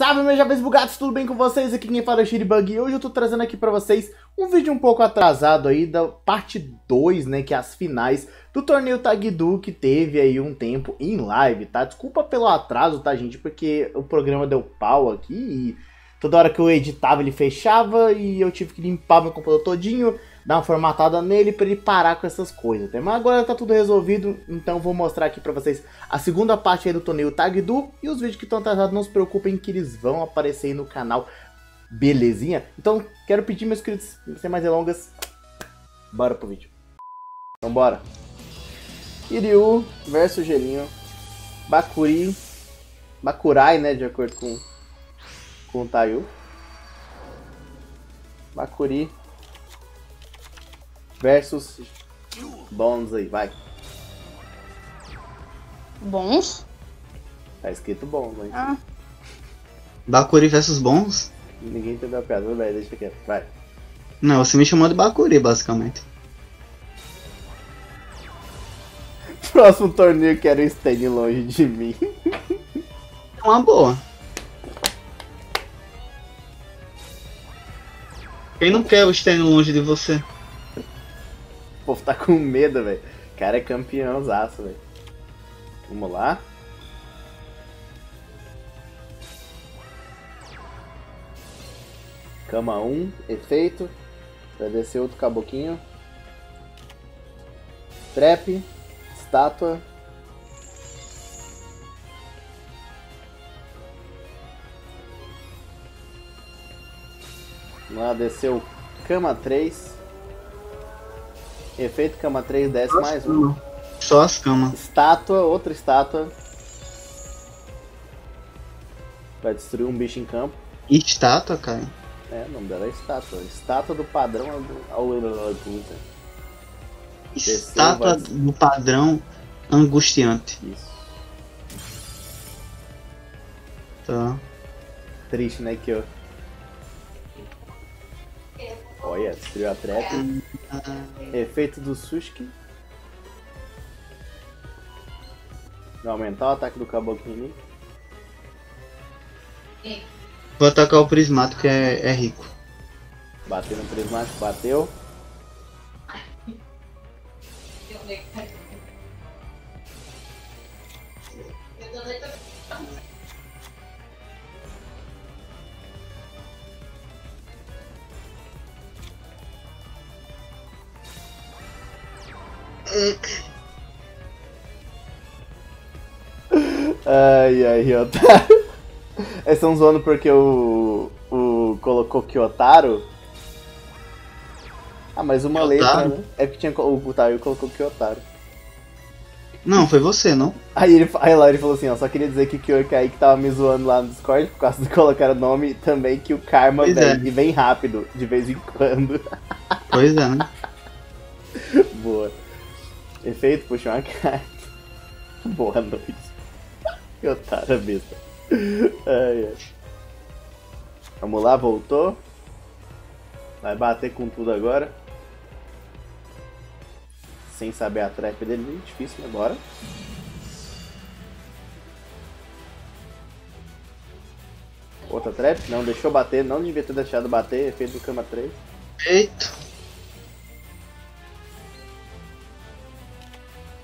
Salve meus jovens bugados, tudo bem com vocês? Aqui quem fala é o Shiribug e hoje eu tô trazendo aqui pra vocês um vídeo um pouco atrasado aí da parte 2, né, que é as finais do torneio Tagdu que teve aí um tempo em live, tá? Desculpa pelo atraso, tá gente, porque o programa deu pau aqui e toda hora que eu editava ele fechava e eu tive que limpar meu computador todinho, dar uma formatada nele para ele parar com essas coisas. Tá? Mas agora tá tudo resolvido, então vou mostrar aqui para vocês a segunda parte aí do torneio Tagdu e os vídeos que estão atrasados, não se preocupem que eles vão aparecer aí no canal, belezinha? Então quero pedir meus queridos, sem mais delongas, bora pro vídeo. Então bora. Kiryu versus Gelinho, Bakuri, Bakurai, né, de acordo com, com o Tayu. Bakuri versus Bons aí, vai. Bons? Tá escrito Bons, hein? Ah, Bakuri versus Bons? Ninguém entendeu a piada, vai, deixa quieto, vai. Não, você me chamou de Bakuri, basicamente. Próximo torneio quero o Stan longe de mim. É uma boa. Quem não quer o Stan longe de você? O povo tá com medo, velho. O cara é campeãozaço, velho. Vamos lá. Cama 1, efeito. Vai descer outro caboquinho. Trap, estátua. Vamos lá, desceu cama 3. Efeito cama 3, desce mais um. Só as camas. Estátua, outra estátua. Vai destruir um bicho em campo. Estátua, cara. É, o nome dela é estátua. Estátua do padrão ao puta. Estátua do padrão angustiante. Isso. Tá. Triste, né, que eu. Destruiu a trap. Efeito do Sushki. Vai aumentar o ataque do caboclo Vou atacar o prismático que é, é rico. Bateu no prismático, bateu. Ai, ai, Otário. Eles estão zoando porque o. O colocou Kyotaro. Ah, mas uma letra, Kyotaro? né? É que tinha. O Otário colocou Kyotaro. Não, foi você, não? Aí, ele, aí lá ele falou assim, ó, só queria dizer que o Kyokai que tava me zoando lá no Discord por causa de colocar o nome também que o Karma Pois vem, é. e vem rápido, de vez em quando. Pois é, né? Boa. Efeito, puxa uma carta. Boa noite. Que otário besta. Ai, ai. Vamos lá, voltou. Vai bater com tudo agora. Sem saber a trap dele, bem difícil, mas bora. Outra trap? Não, deixou bater, não devia ter deixado bater, efeito do cama 3. Eita.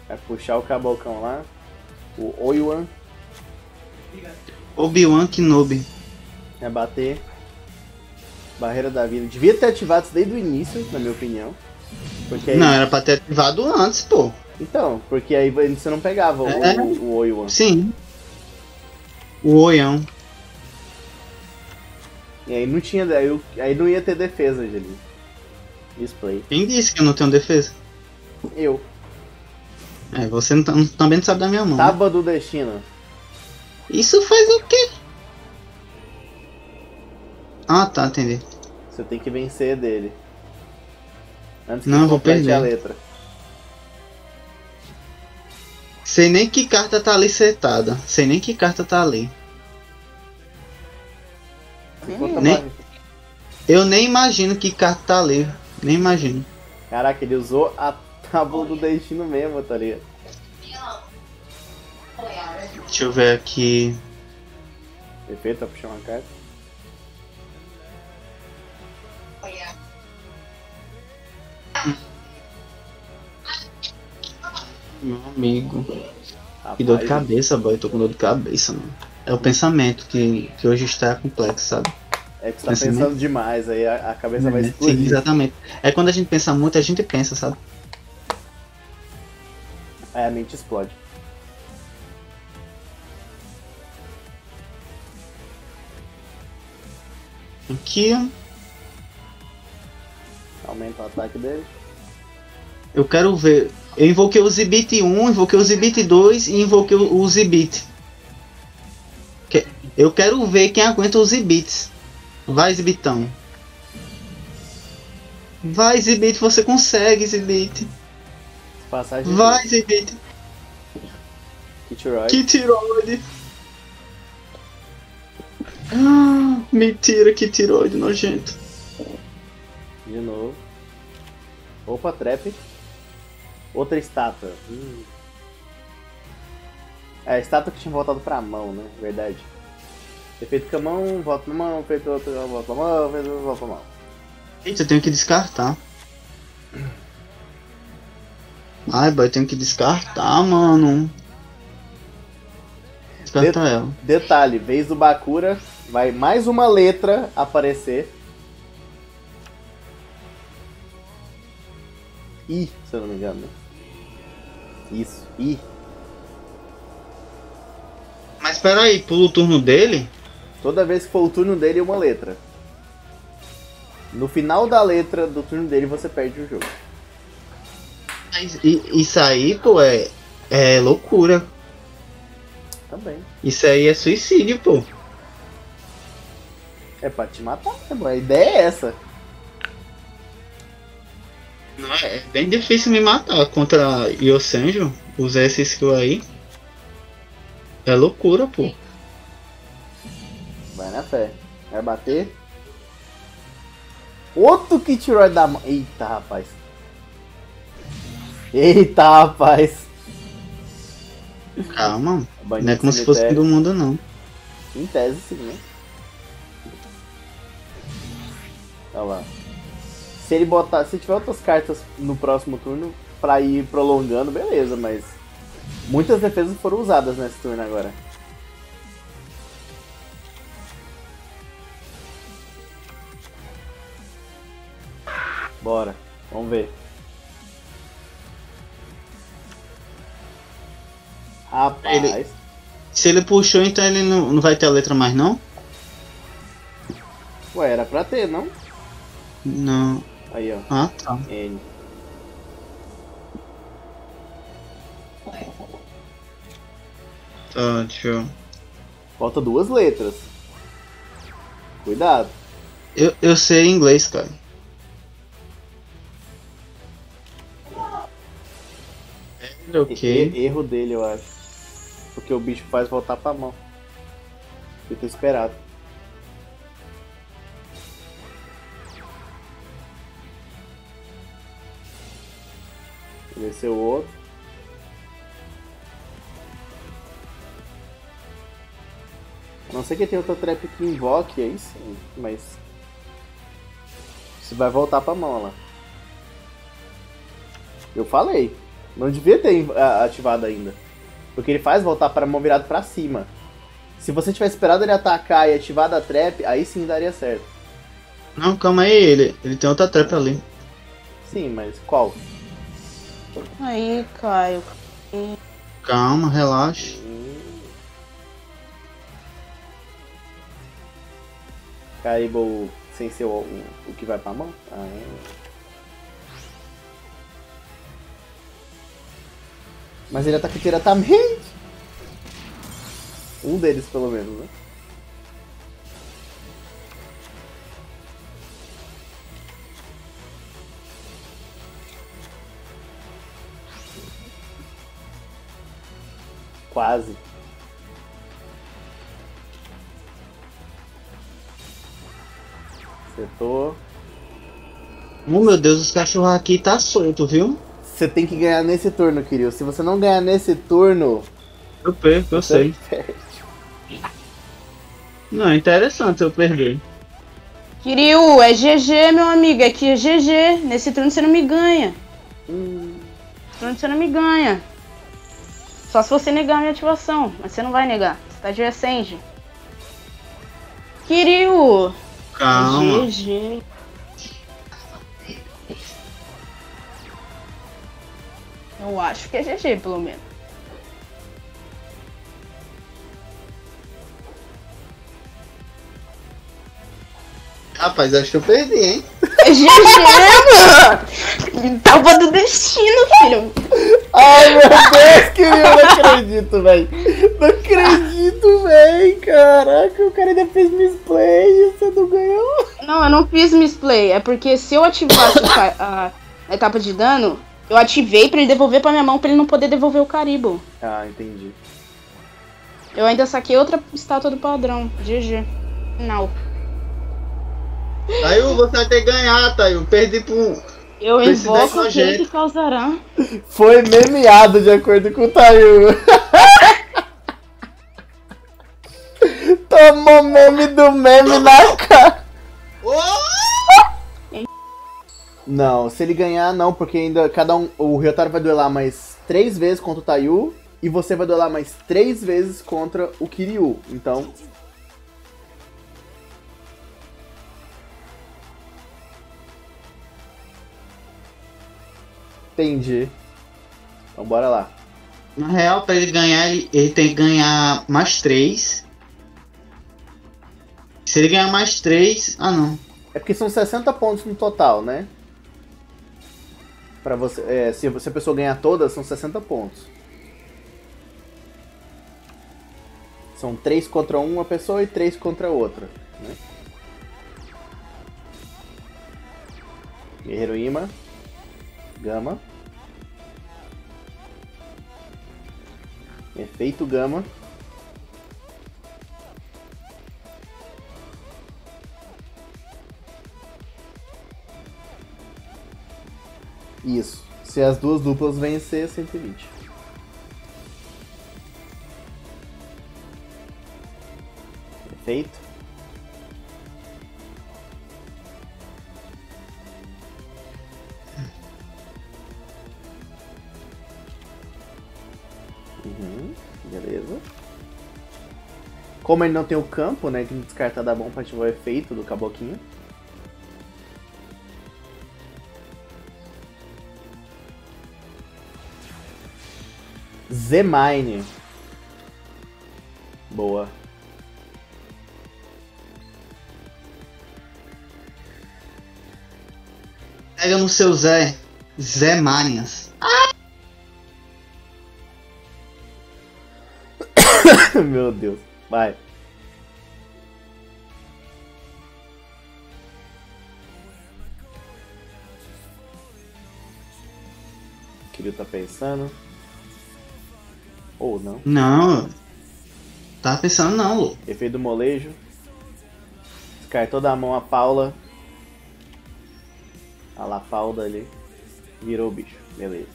Vai puxar o cabocão lá. O Oiwan Obi-Wan Kenobi. vai bater. Barreira da vida. Devia ter ativado isso desde o início, na minha opinião. Porque aí... Não, era pra ter ativado antes, pô. Então, porque aí você não pegava o, É. o, o Oiwan. Sim. O Oião. E aí não tinha. Aí, eu- aí não ia ter defesa, Angelina. Display. Quem disse que eu não tenho defesa? Eu. É, você não, tá- não- também não sabe da minha mão. né? Tábua do destino. Isso faz o quê? Ah, tá, entendi. Você tem que vencer dele. Antes que Não, vou perder. a letra. Sei nem que carta tá ali setada. Sei nem que carta tá ali. Nem- Eu nem imagino que carta tá ali. Nem imagino. Caraca, ele usou a tábua do destino mesmo, tá ligado? Deixa eu ver aqui. Efeito pra puxar uma carta. Meu amigo. Rapaz, Que dor de cabeça, boy. Eu tô com dor de cabeça, mano. É o pensamento que, que hoje está complexo, sabe? É que você tá pensamento. pensando demais, aí a, a cabeça vai Sim, explodir. exatamente. É quando a gente pensa muito, a gente pensa, sabe? Aí a mente explode. Aqui. Aumenta o ataque dele. Eu quero ver. Eu invoquei o Zibit 1, invoquei o Zibit 2 e invoquei o Zibit. Eu quero ver quem aguenta os Zibits. Vai, Zibitão. Vai, Zibit, você consegue, Zibit. Passagem Vai, Zibit. Kit Roy. Que tiroide. Ah, mentira, que tiroide nojento. De novo. Opa, trap. Outra estátua. Hum. É, a estátua que tinha voltado pra mão, né? Verdade. Efeito com a mão, volta na mão, feito outra, volta na mão, feito volta na mão. Eita, eu tenho que descartar. Ai, boy, tenho que descartar, mano. Descartar ela. Detalhe, vez do Bakura, vai mais uma letra aparecer. I, se eu não me engano. Isso, I. Mas peraí, pula o turno dele? Toda vez que for o turno dele, uma letra. No final da letra do turno dele, você perde o jogo. Mas Isso aí, pô, é, é loucura. Também. Isso aí é suicídio, pô. É pra te matar, né, mano? A ideia é essa. Não, é bem difícil me matar contra Yosanjo. Usar esse skill aí. É loucura, pô. Vai na fé. Vai bater. Outro que tirou da mão. Eita, rapaz. Eita, rapaz. Calma. Não é como se fosse do mundo, não. Em tese, sim, né? Olha lá. Se ele botar. Se tiver outras cartas no próximo turno pra ir prolongando, beleza, mas. Muitas defesas foram usadas nesse turno agora. Bora, vamos ver. Rapaz, Ele- Se ele puxou, então ele não, não vai ter a letra mais, não? ué, era pra ter, não? Não. Aí, ó, Ah, tá. N. Tá, deixa eu... Falta duas letras. Cuidado. eu. Eu sei inglês, cara. É, ok. E- erro dele, eu acho. Porque o bicho faz voltar pra mão. Tô esperado. Desceu o outro. A não ser que tenha outra trap que invoque aí sim, mas. Você vai voltar pra mão lá. Eu falei. Não devia ter ativado ainda. Porque ele faz voltar para mão virado pra cima. Se você tivesse esperado ele atacar e ativado a trap, aí sim daria certo. Não, calma aí, ele, ele tem outra trap ali. Sim, mas qual? Aí, Caio. Calma, relaxa. Caribou sem ser o, o, o que vai pra mão? Ah, é. Mas ele ataca diretamente. Um deles, pelo menos, né? Quase. Acertou. Oh meu Deus, os cachorros aqui tá solto, viu? Você tem que ganhar nesse turno, Kiryu. Se você não ganhar nesse turno, Eu perco, eu você sei. perde. Não, é interessante eu perder. Kiryu, é GG, meu amigo. Aqui é GG. Nesse turno você não me ganha. Nesse turno você não me ganha. Só se você negar a minha ativação. Mas você não vai negar. Você tá de Ascend. Kiryu. Calma. GG. Eu acho que é GG, pelo menos. Rapaz, acho que eu perdi, hein? É GG, mano! Tava do destino, filho. Ai, meu Deus, que eu não acredito, velho. Não acredito, velho. Caraca, o cara ainda fez misplay e você não ganhou. Não, eu não fiz misplay. É porque se eu ativasse a, a etapa de dano, eu ativei pra ele devolver pra minha mão pra ele não poder devolver o Caribo. Ah, entendi. Eu ainda saquei outra estátua do padrão. GG. Não. Tayo, você vai ter que ganhar, Tayo. Perdi pro. Eu invoco o jeito. que causará. Foi memeado de acordo com o Tayu. Tomou meme do meme na cara. Não, se ele ganhar, não, porque ainda cada um. O Ryotaro vai duelar mais três vezes contra o Tayu. E você vai duelar mais três vezes contra o Kiryu. Então. Entendi. Então bora lá. Na real, pra ele ganhar, ele, ele tem que ganhar mais 3. Se ele ganhar mais 3. Ah não. É porque são 60 pontos no total, né? Pra você, é, se você a pessoa ganhar todas, são 60 pontos. São 3 contra uma pessoa e 3 contra outra. Né? Guerreiro Ima. Gama. Efeito Gama. Isso. Se as duas duplas vencer, 120. Perfeito. Uhum, beleza. Como ele não tem o campo, né? Que descartar dá bom pra ativar o efeito do caboquinho. Z-Mine. Boa. Pega no seu Zé. Zé Manias. Meu Deus. Vai. O Kiryu tá pensando. Ou não. Não. Tava pensando não, Lu. Efeito do molejo. Descartou da mão a Paula. A Lapalda ali. Virou o bicho. Beleza.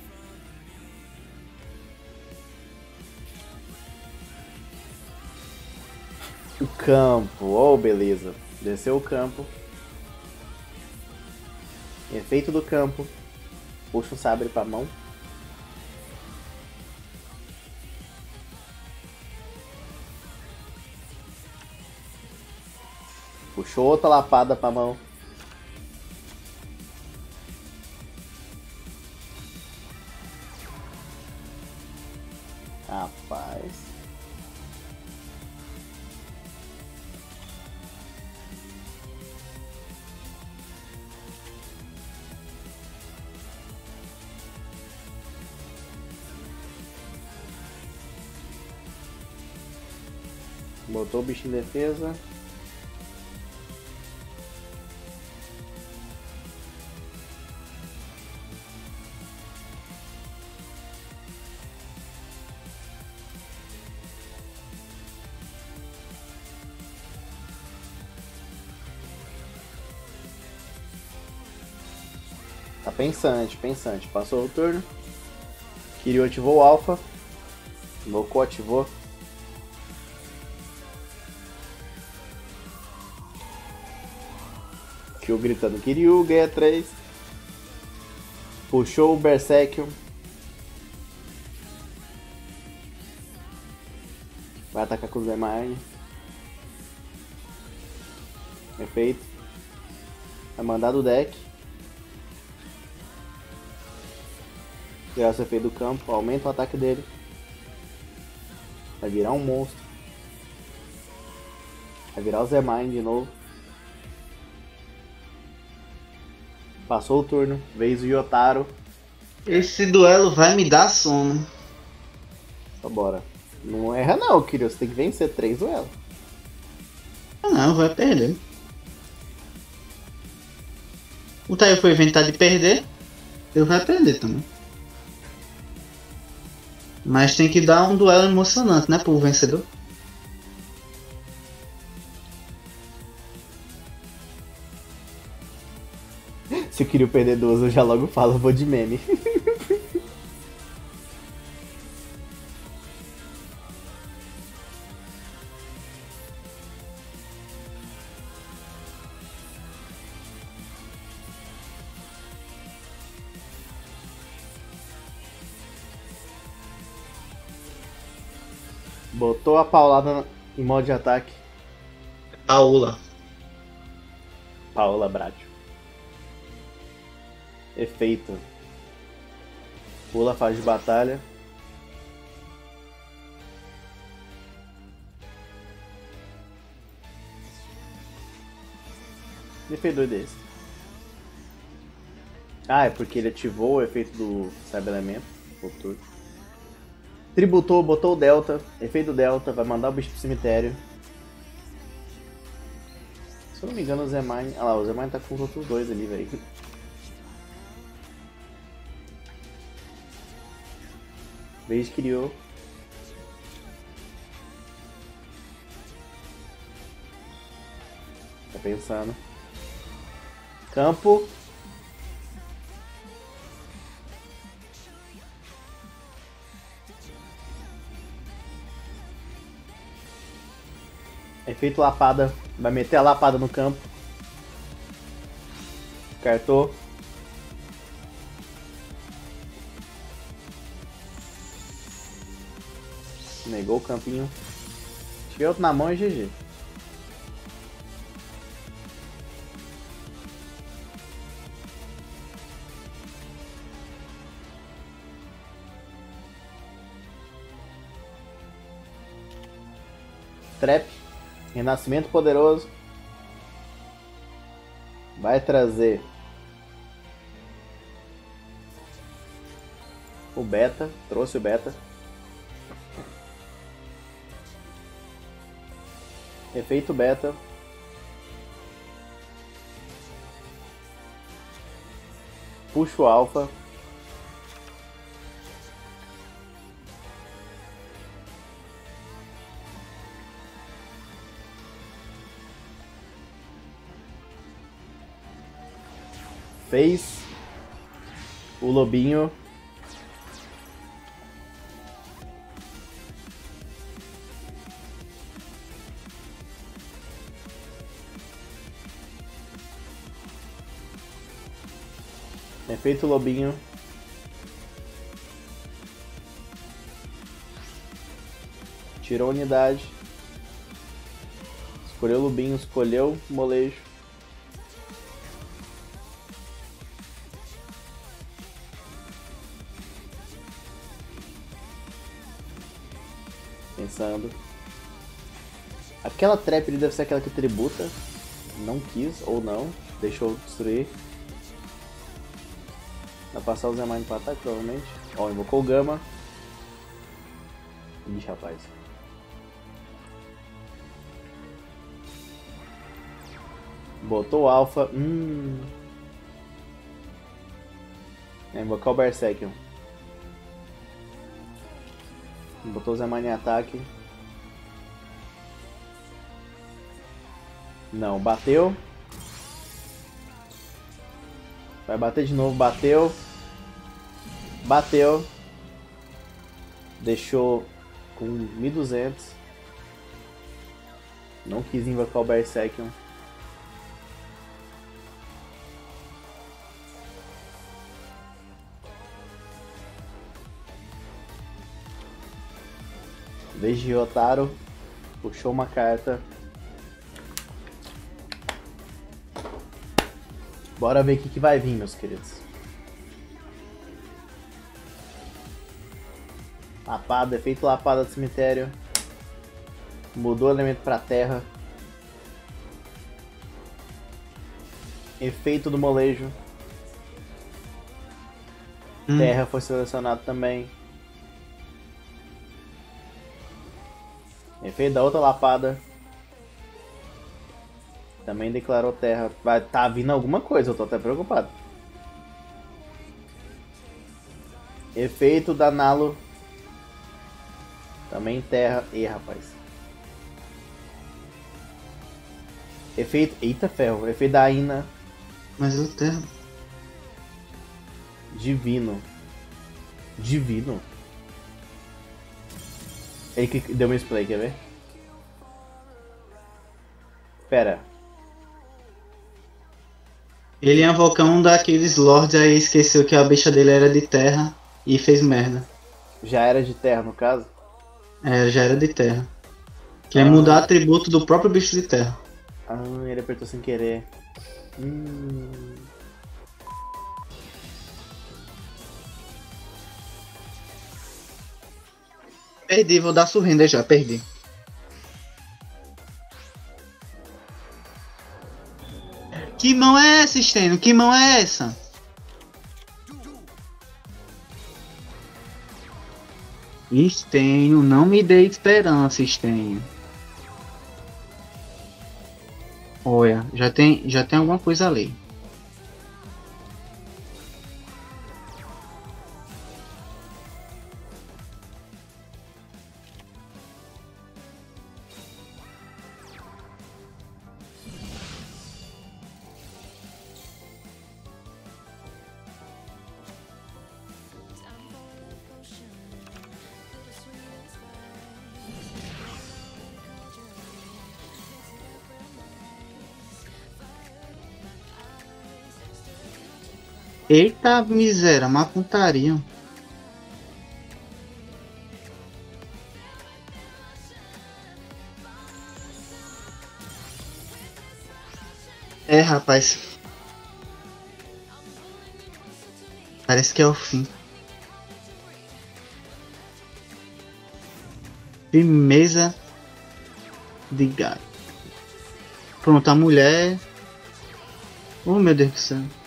O campo. Oh, beleza. Desceu o campo. Efeito do campo. Puxa o sabre pra mão. Puxou outra lapada pra mão. Rapaz. Botou o bicho em defesa. Pensante, pensante. Passou o turno. Kiryu ativou o Alpha. Loco ativou. Kiryu gritando Kiryu, ganha 3. Puxou o Berserkion. Vai atacar com o Zemarne. Perfeito. Vai mandar do deck. Tirar o efeito do campo, aumenta o ataque dele. Vai virar um monstro. Vai virar o Zemine de novo. Passou o turno, vez o Yotaro. Esse duelo vai me dar sono. Então bora. Não erra não, Kiryu. Você tem que vencer três duelos. Ah, Não, vai perder. O Taio foi inventar de perder. Eu vai perder também. Mas tem que dar um duelo emocionante, né, pro vencedor. Se o Kiryu perder duas, eu já logo falo, eu vou de meme. A paulada em modo de ataque. Paula. Paola Bracho. Efeito. Pula a fase de batalha. Efeito dois desse. Ah, é porque ele ativou o efeito do Cyber Elemento. Voltou. Tributou, botou o Delta. Efeito Delta, vai mandar o bicho pro cemitério. Se eu não me engano, o Zemine. Ah lá, o Zemine tá com os outros dois ali, velho. Vez criou. Tá pensando. Campo. Efeito lapada. Vai meter a lapada no campo. Cartou. Negou o campinho. Se tiver outro na mão é GG. Trap. Renascimento poderoso. Vai trazer o beta. Trouxe o beta. Efeito beta. Puxo alfa. Fez o lobinho. Efeito lobinho. Tirou unidade. Escolheu o lobinho, escolheu o molejo. Pensando. Aquela trap deve ser aquela que tributa. Não quis ou não. Deixou destruir. Vai passar o Zemine para ataque, provavelmente. Ó, invocou o Gama. Ixi, rapaz. Botou o Alpha. Hum. É, invocar o Berserkion. Botou o Zemine em ataque. Não, bateu. Vai bater de novo, bateu. Bateu. Deixou com 1200. Não quis invocar o Berserkion. Veji Otaro. Puxou uma carta. Bora ver o que, que vai vir, meus queridos. Lapada, efeito lapada do cemitério. Mudou o elemento para terra. Efeito do molejo. Hum. Terra foi selecionado também. Efeito da outra lapada. Também declarou terra. Vai tá vindo alguma coisa, eu tô até preocupado. Efeito da Nalo. Também terra. Ih, rapaz. Efeito. Eita ferro. Efeito da Ina. Mas eu tenho. Divino. Divino. Ele que deu um display, quer ver? Pera. Ele invocar um daqueles lords aí esqueceu que a bicha dele era de terra e fez merda. Já era de terra, no caso? É, já era de terra. Quer mudar atributo do próprio bicho de terra. Ah, ele apertou sem querer. Hum. Perdi, vou dar surrender já, perdi. Que mão é essa, Steno? Que mão é essa? Steno, não me dê esperança, Steno. Olha, já tem, já tem alguma coisa ali. Eita miséria, uma pontaria. É, rapaz. Parece que é o fim. Firmeza de gato. Pronto, a mulher. Oh meu Deus do céu.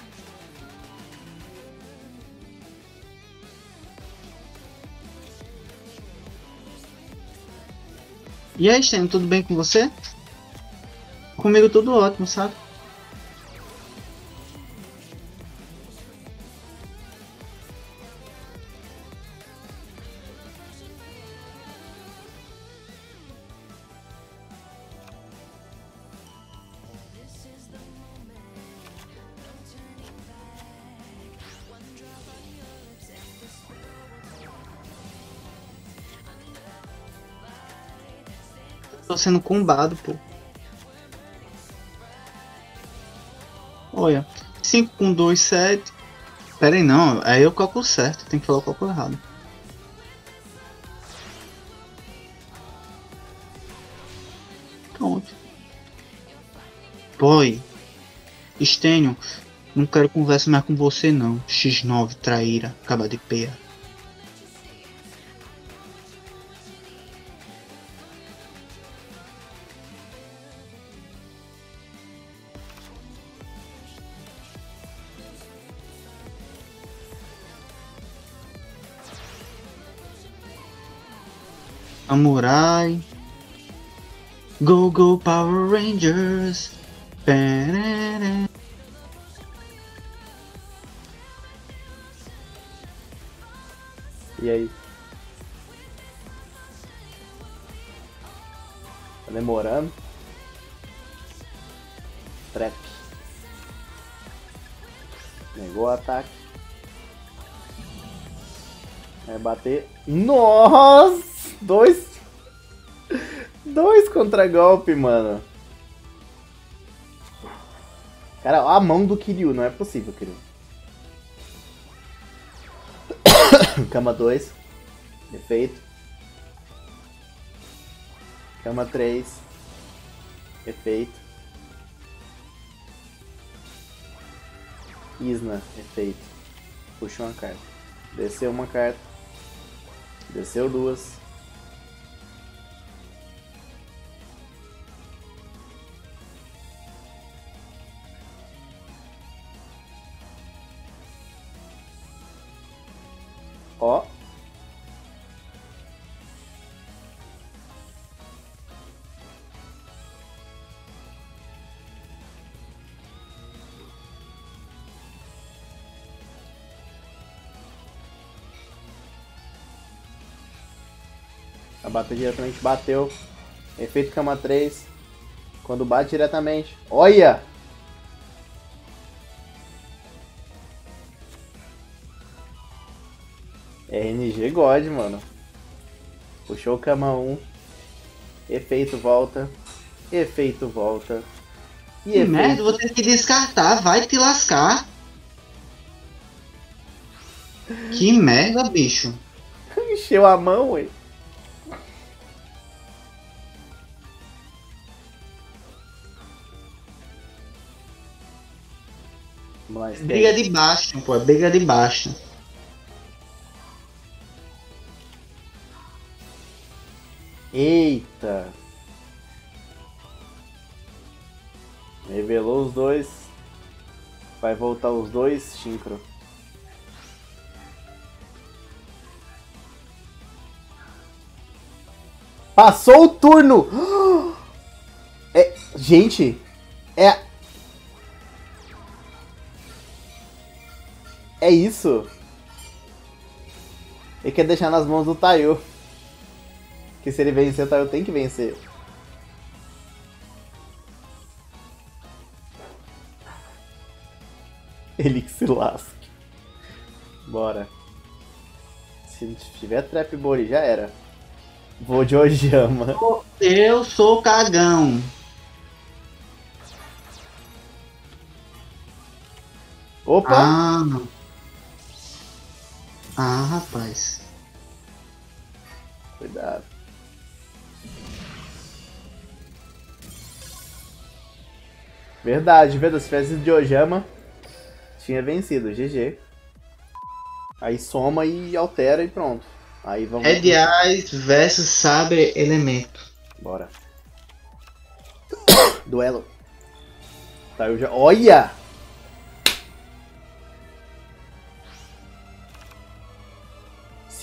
E aí, Stênio, tudo bem com você? Comigo tudo ótimo, sabe? Tô sendo combado, pô. Olha, 5 com 2, 7. Pera aí, não. Aí eu calculo certo. Tem que falar o cálculo errado. Pronto. Boy. Estênio. Não quero conversa mais com você, não. X9, traíra. Acaba de pera. Samurai. Go Go Power Rangers. Perere. E aí? Tá demorando? Trap. Negou o ataque. Vai bater. Nossa! Dois. Dois contra-golpe, mano. Cara, a mão do Kiryu, não é possível, Kiryu. Cama 2. Efeito. Cama 3. Efeito. Isna, efeito. Puxou uma carta. Desceu uma carta. Desceu duas. A bater diretamente bateu. Efeito cama 3. Quando bate diretamente. Olha! RNG God, mano. Puxou cama 1. Efeito volta. Efeito volta. E Que efeito... merda, vou ter que descartar, vai te lascar. Que merda, bicho. Encheu a mão, ué. Steve. Briga de baixo, pô, briga de baixo. Eita! Revelou os dois. Vai voltar os dois, Shinkro. Passou o turno! É, gente, é. É isso. Ele quer deixar nas mãos do Taio. Que se ele vencer, o Taio tem que vencer. Ele que se lasque. Bora. Se tiver trap bori, já era. Vou de Ojama. Eu sou cagão. Opa! Ah. Ah, rapaz. Cuidado. Verdade, verdade. Se tivesse de Ojama, tinha vencido. GG. Aí soma e altera e pronto. Aí vamos. Red Eyes versus Sabre Elemento. Bora. Duelo. Tá, eu já. Olha!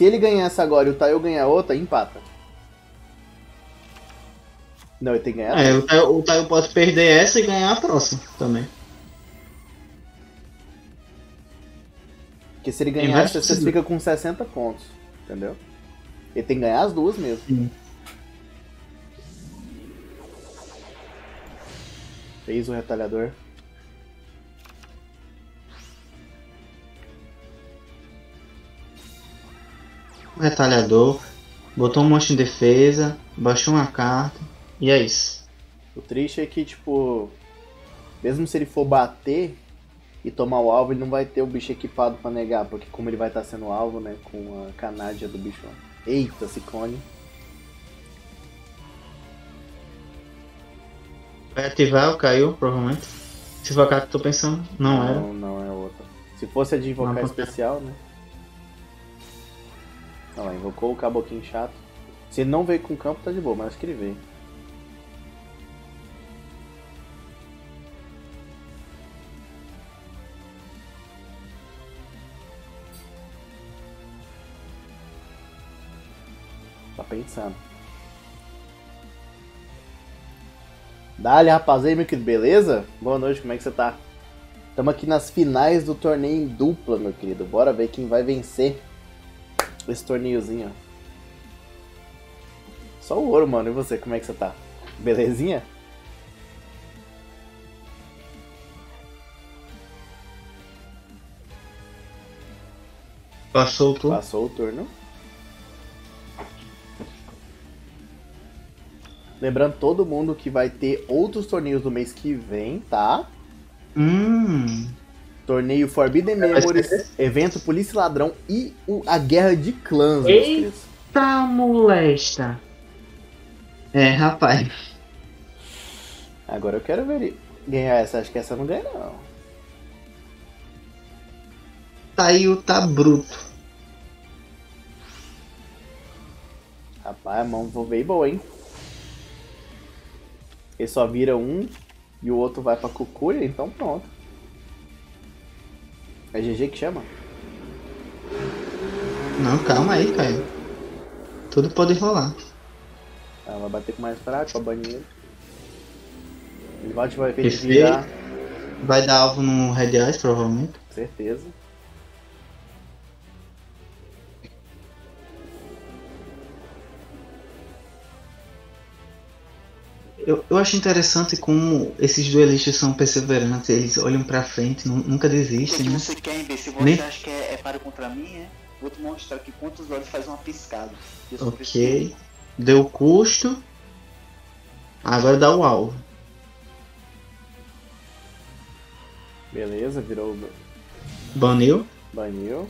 Se ele ganhar essa agora e o Taio ganhar outra, empata. Não, ele tem que ganhar. É, o Taio, o Taio pode perder essa e ganhar a próxima também. Porque se ele ganhar, você você fica com 60 pontos. Entendeu? Ele tem que ganhar as duas mesmo. Sim. Fez o retalhador. Retalhador. Botou um monte de defesa. Baixou uma carta. E é isso. O triste é que, tipo, mesmo se ele for bater e tomar o alvo, ele não vai ter o bicho equipado pra negar, porque como ele vai estar sendo alvo, né, com a canádia do bicho. Eita, Ciclone. Vai ativar, caiu, provavelmente. Se carta que eu tô pensando, não era. Não, não é outra. Se fosse a de invocar Não, especial, né? Olha lá, invocou o caboquinho chato. Se ele não veio com campo, tá de boa, mas que ele veio. Tá pensando. Dale, rapaziada, meu querido, beleza? Boa noite, como é que você tá? Estamos aqui nas finais do torneio em dupla, meu querido. Bora ver quem vai vencer esse torneiozinho. Só o ouro, mano. E você, como é que você tá? Belezinha? Passou o turno. Passou o turno. Lembrando todo mundo que vai ter outros torneios no mês que vem, tá? Hum. Torneio Forbidden Memories, evento Polícia e Ladrão e o- a Guerra de Clãs, meus Ei. queridos. Tá molesta. É, rapaz. Agora eu quero ver ele ganhar essa. Acho que essa não ganha, não. Taio tá bruto. Rapaz, a mão vou ver boa, hein? Ele só vira um e o outro vai pra cucuia, então pronto. É GG que chama? Não, calma aí, Caio. Tudo pode rolar. Ela vai bater com mais fraco, pra banheiro. Ele vai ativar o efeito de virar, Vai dar alvo no Red Eyes, provavelmente. certeza. Eu, eu acho interessante como esses duelistas são perseverantes, eles olham pra frente, nu- nunca O que, desistem, que né? você quer, imbecil? Você Nem- acha que é, é para contra mim, é? Vou te mostrar aqui quantos olhos faz uma piscada. Ok. Deu custo. Agora dá o alvo. Beleza, virou o Baniu. banil.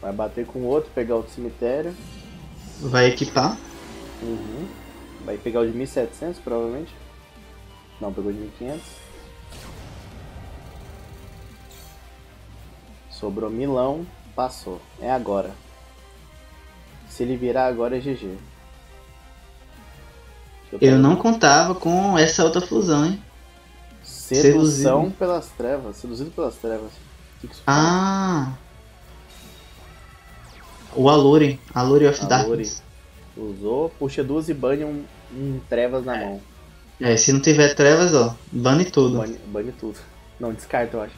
Vai bater com o outro, pegar outro cemitério. Vai equipar. Uhum. Vai pegar o de 1700, provavelmente. Não, pegou de 1500. Sobrou milão, passou. É agora. Se ele virar agora é GG. Eu quero não contava com essa outra fusão, hein? Sedução Seduzido. pelas trevas. Seduzido pelas trevas. Que Ah! O Alure. Alure of Alure. Darkness. Usou, puxa duas e bane um, um trevas na mão. É, se não tiver trevas, ó, bane tudo. Bane, bane tudo. Não, descarta, eu acho.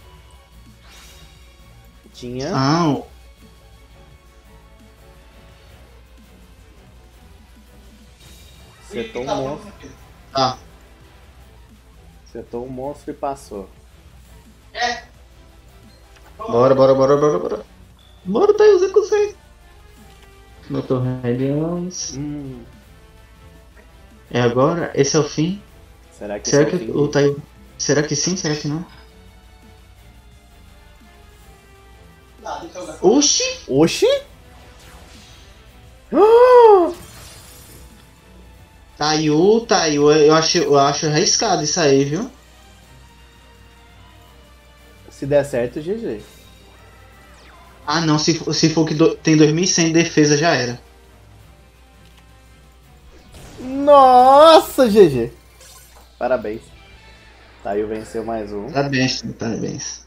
Tinha. Ah, o- Setou um monstro. ah, Setou um monstro e passou. bora, bora, bora, bora, bora. Bora, tá usando consegue. Botou Radiance. Hum, É agora? Esse é o fim? será que Será esse é que o fim? o Tai... Será que sim? Será que não? Oxi! Oxi! Ah! Taiu, Taiu, eu acho, eu acho arriscado isso aí, viu? Se der certo, GG. Ah não, se, for- se for que do- tem 2100 de defesa já era. Nossa, GG! Parabéns. Taio venceu mais um. Parabéns, parabéns.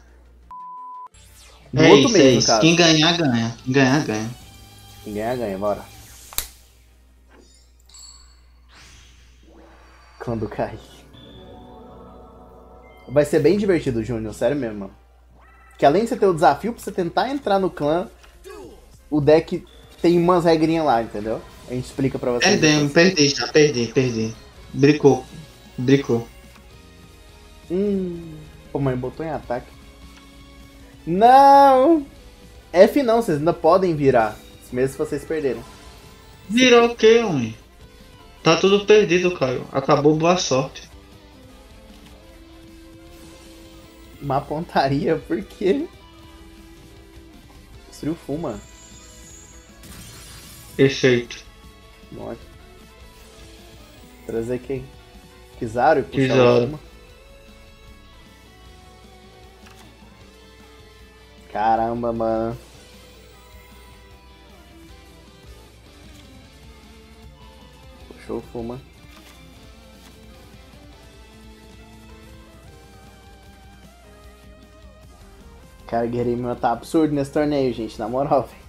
É isso, mês, é isso. caso. Quem ganhar, ganha. Quem ganhar, ganha. Quem ganhar, ganha, bora. Quando cair. Vai ser bem divertido, Júnior, sério mesmo, mano. Que além de você ter o desafio pra você tentar entrar no clã, o deck tem umas regrinhas lá, entendeu? A gente explica pra vocês. Perdemos, perdi, já perdi, perdi. Bricou. Bricou. Hum. Pô, mas botou em ataque. Não! F não, vocês ainda podem virar. Mesmo se vocês perderem. Virou o quê, homem? Tá tudo perdido, Caio. Acabou, boa sorte. Uma pontaria, por quê? Destruiu Fuma. Perfeito. Ótimo. Trazer quem? Kizaru e puxar o Kizaru. Fuma. Caramba, mano. Puxou o Fuma. Cara, Guerreiro meu tá absurdo nesse torneio, gente, na moral, velho.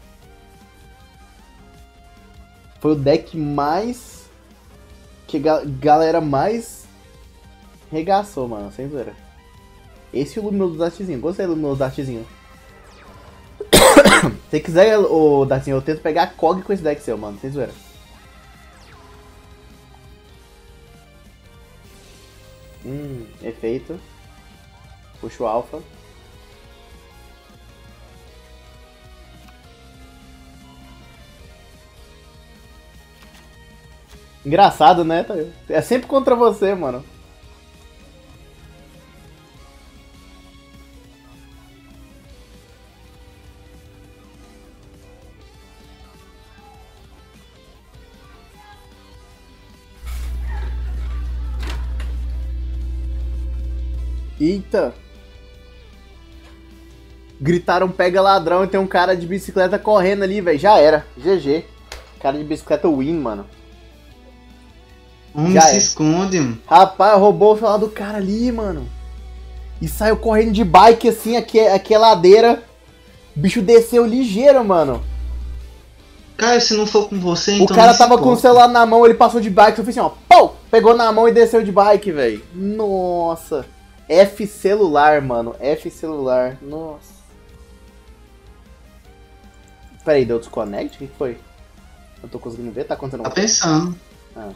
Foi o deck mais. Que ga- galera mais regaçou, mano, sem zoeira. Esse é o Luminoso Dartzinho, gostei do Luminoso Dartzinho. Se quiser, o Dartzinho, eu tento pegar Cog com esse deck seu, mano, sem zoeira. Hum, efeito. Puxa o alfa. Engraçado, né? Tá é sempre contra você, mano. Eita! Gritaram pega ladrão e tem um cara de bicicleta correndo ali, velho. Já era. GG. Cara de bicicleta win, mano. Homem Já se é. esconde, mano. Rapaz, roubou o celular do cara ali, mano. E saiu correndo de bike assim, aqui, aqui é ladeira. O bicho desceu ligeiro, mano. Cara, se não for com você, o então. cara nem se tava com o celular na mão, ele passou de bike, eu fiz assim, ó. Pô! Pegou na mão e desceu de bike, velho. Nossa. F celular, mano. F celular. Nossa. Peraí, deu desconnect? O que foi? Eu tô conseguindo ver? Tá acontecendo Tá pensando. Ah.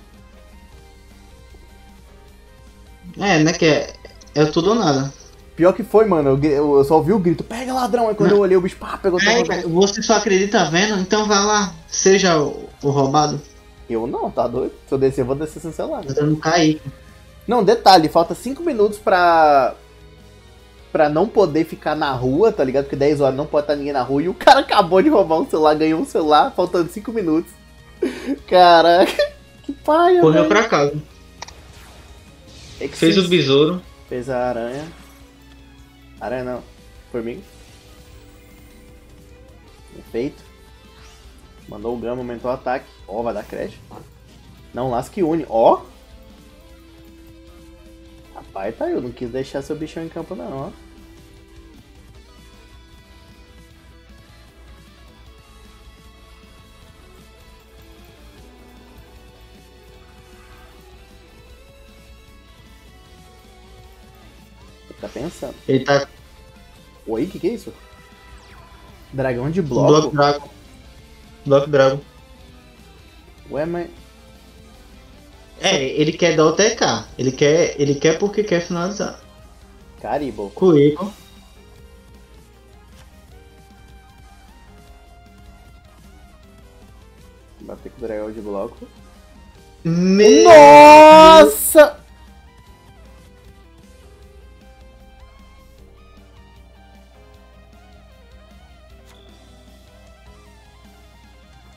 É, né? Que é, é tudo ou nada. Pior que foi, mano. Eu, eu- eu só ouvi o grito, pega ladrão. Aí quando Não. eu olhei, o bicho, pá, pegou É, todo você só acredita vendo? Então vai lá, seja o, o roubado. Eu não, tá doido? Se eu descer, eu vou descer sem celular. Tá dando cair. Não, detalhe, falta 5 minutos pra. pra não poder ficar na rua, tá ligado? Porque 10 horas não pode estar ninguém na rua. E o cara acabou de roubar um celular, ganhou um celular, faltando 5 minutos. Caraca, que paia, Correu velho. pra casa. É Fez o besouro. Fez a aranha. Aranha não, formiga. Perfeito. Mandou o grama, aumentou o ataque. Ó, vai dar crash. Não lasque une. Ó. Rapaz, tá eu não quis deixar seu bichão em campo não, ó. Tá pensando. Ele tá Oi, que que é isso? Dragão de bloco? bloco drago. Bloco drago. Ué, mas. É, ele quer dar o TK. Ele quer, ele quer porque quer finalizar. Caribo. Coelho. Bater com o dragão de bloco. Meu Nossa!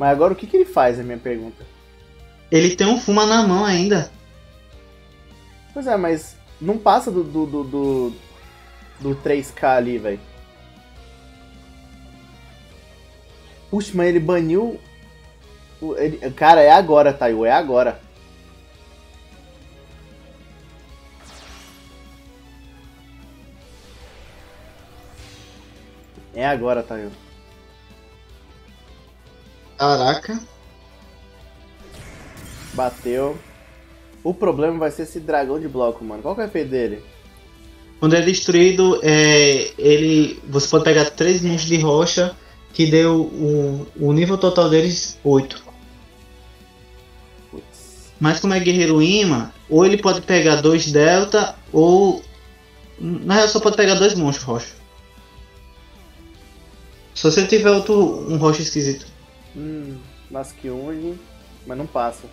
Mas agora o que, que ele faz, é a minha pergunta. Ele tem um fuma na mão ainda. Pois é, mas não passa do, do, do, do, do 3K ali, velho. Puxa, mas ele baniu. Ele, cara, é agora, Taio, é agora. É agora, Taio. Caraca. Bateu. O problema vai ser esse dragão de bloco, mano. Qual que é o efeito dele? Quando é destruído, é, ele, você pode pegar três monstros de rocha que deu o, o nível total deles 8. Putz. Mas como é guerreiro imã, ou ele pode pegar dois delta, ou. Na real só pode pegar dois monstros rocha. Se você tiver outro um rocha esquisito. Hum, Masquiune, mas não passa.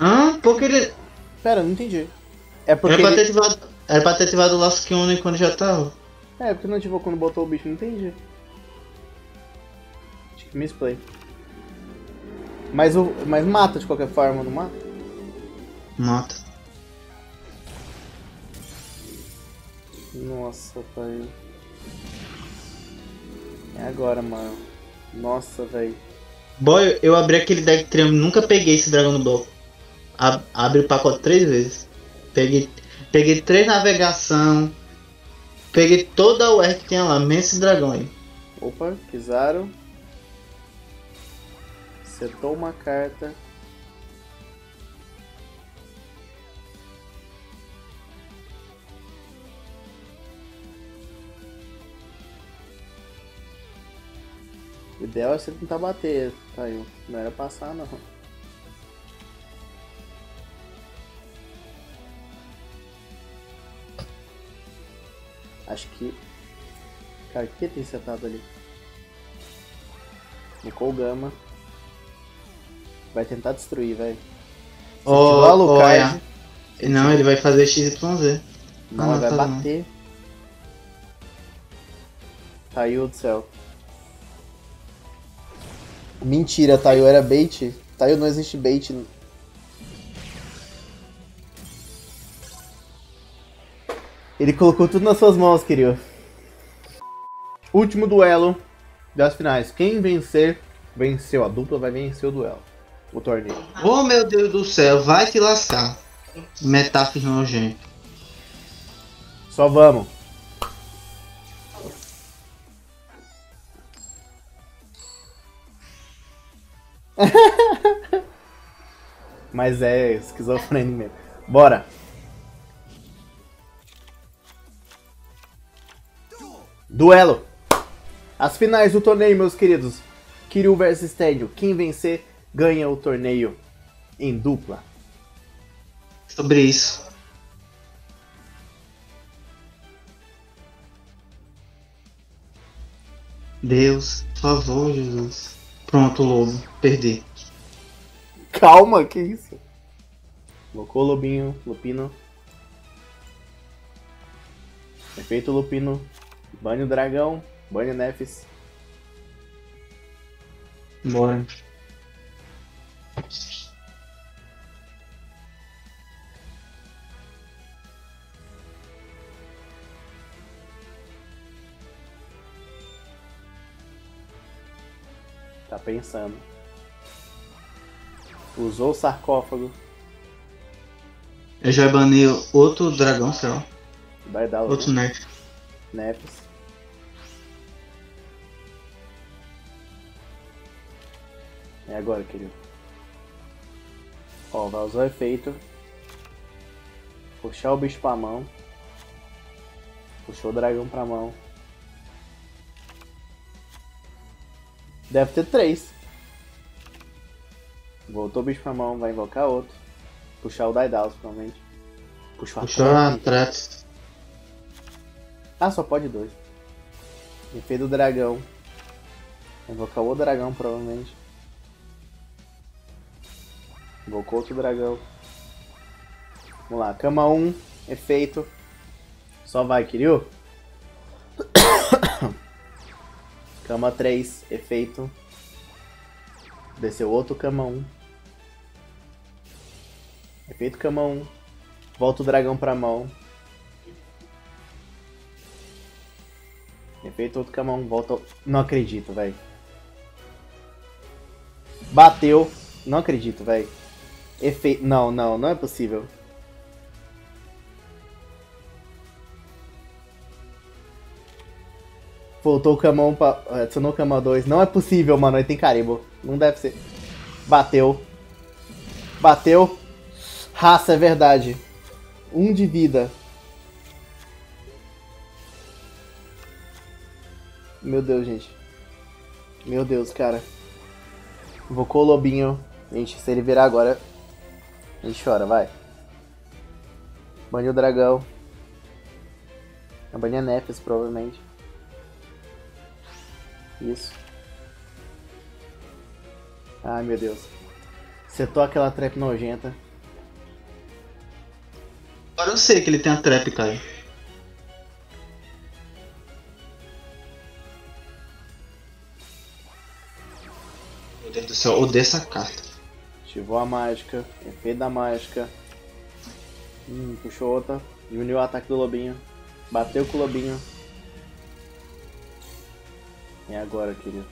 Hã? Porque ele. Pera, não entendi. É porque. Era pra, ter Ele... ativado, era pra ter ativado o Last Kyone quando já tava. É, porque não ativou quando botou o bicho, não entendi. Acho que misplay. Mas, o... mas mata de qualquer forma, não mata? Mata. Nossa, pai. É agora, mano. Nossa, velho. Boy, eu abri aquele deck triângulo, nunca peguei esse dragão no bloco. Ab- Abre o pacote três vezes. Peguei, peguei três navegação. Peguei toda a UR que tinha lá, menos esse dragão aí. Opa, Kizaru. Setou uma carta. Ideal é você tentar bater, Taio. Não era passar, não. Acho que. Cara, o que tem setado ali? Nicol o Gama. Vai tentar destruir, velho. Se Ó, tiver o Alucard, olha. Não, ele vai fazer XYZ. não, Ah, vai tá bater. Caiu do céu. Mentira, Taio era bait. Taio não existe bait. Ele colocou tudo nas suas mãos, querido. Último duelo das finais. Quem vencer, venceu. A dupla vai vencer o duelo. O torneio. Oh meu Deus do céu, vai te lascar. Metáfise nojento. Só vamos. Mas é esquizofrênico mesmo. Bora. Duelo. As finais do torneio, meus queridos. Kiryu versus Tédio. Quem vencer ganha o torneio em dupla. Sobre isso. Deus, por favor, Jesus. Pronto, lobo. Perdi. Calma, que isso? Colocou lobinho, lupino. Efeito lupino. Banho dragão. Banho nefes. Bora. Pensando. Usou o sarcófago. Eu já banei outro dragão, sei lá. Vai dar Outro nerf. nefes. É agora, querido. Ó, vai usar o efeito. Puxar o bicho pra mão. Puxou o dragão pra mão. Deve ter três. Voltou o bicho pra mão, vai invocar outro. Puxar o Daedalus, provavelmente. Puxou a Puxou a trap. trap. Ah, só pode dois. Efeito do dragão. Invocar o dragão, provavelmente. Invocou outro dragão. Vamos lá, cama 1, efeito. Só vai, Kiryu. Cama 3, efeito. Desceu outro cama 1. Efeito cama 1. Volta o dragão pra mão. Efeito outro cama 1, volta. Não acredito, velho. Bateu. Não acredito, velho. Efeito. Não, não, não é possível. Voltou o camão pra. Adicionou o camão 2. Não é possível, mano. Aí tem carimbo. Não deve ser. Bateu. Bateu. Raça, é verdade. Um de vida. Meu Deus, gente. Meu Deus, cara. Invocou o lobinho. Gente, se ele virar agora. A gente chora, vai. Bane o dragão. A bane a Nefes, provavelmente. Isso. Ai, meu Deus. Setou aquela trap nojenta. Agora eu sei que ele tem a trap, cara. Meu Deus do céu, eu odeio essa carta. Ativou a mágica. Efeito da mágica. Hum, puxou outra. Diminuiu o ataque do lobinho. Bateu com o lobinho. E agora, Kiryu?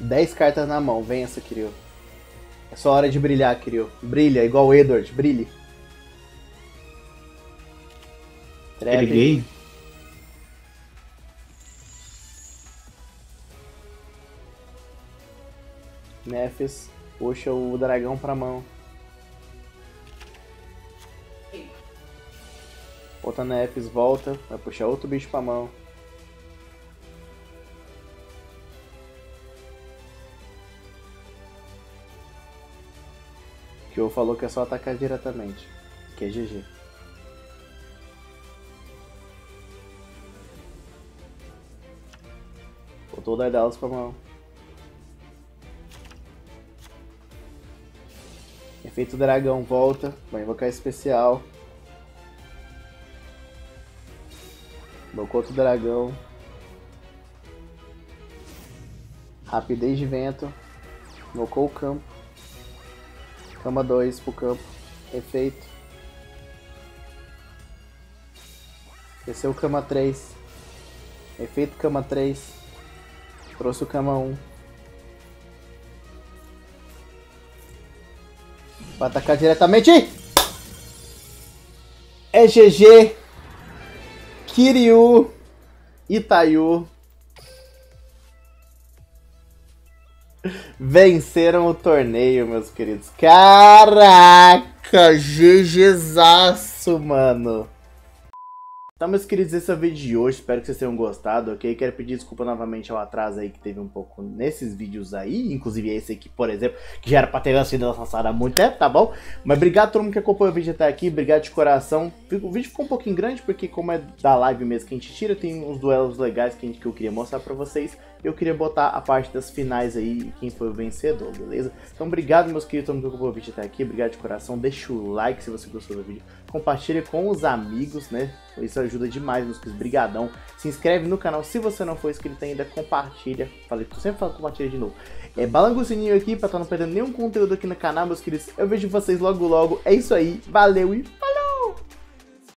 10 cartas na mão. Vença, Kiryu. É só hora de brilhar, Kiryu. Brilha, igual o Edward. Brilhe. Trap. Ele gay? Nefes. Puxa o dragão pra mão. Outra Nefes volta. Vai puxar outro bicho pra mão. Kyo falou que é só atacar diretamente. Que é GG. Botou o Daedalus pra mão. Efeito dragão volta. Vai invocar especial. Invocou outro dragão. Rapidez de vento. Invocou o campo. Cama 2 pro campo. Efeito. Desceu o cama 3. Efeito cama 3. Trouxe o cama 1. Vai atacar diretamente. É GG. Kiryu. Itayu. Venceram o torneio, meus queridos. Caraca, GGzaço, mano. Então, meus queridos, esse é o vídeo de hoje. Espero que vocês tenham gostado, ok? Quero pedir desculpa novamente ao atraso aí que teve um pouco nesses vídeos aí. Inclusive esse aqui, por exemplo, que já era pra ter lançado há muito tempo, tá bom? Mas obrigado a todo mundo que acompanhou o vídeo até aqui. Obrigado de coração. O vídeo ficou um pouquinho grande, porque como é da live mesmo que a gente tira, tem uns duelos legais que, que eu queria mostrar pra vocês. Eu queria botar a parte das finais aí, quem foi o vencedor, beleza? Então, obrigado, meus queridos, todo mundo que acompanhou o vídeo até aqui. Obrigado de coração. Deixa o like se você gostou do vídeo. Compartilha com os amigos, né? Isso ajuda demais, queridos. Brigadão. Se inscreve no canal se você não for inscrito ainda. Compartilha. Falei, tô sempre falando compartilha de novo. É, balança o sininho aqui pra tá não perdendo nenhum conteúdo aqui no canal, meus queridos. Eu vejo vocês logo logo. É isso aí. Valeu e